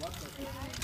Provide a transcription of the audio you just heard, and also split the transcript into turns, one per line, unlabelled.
What the?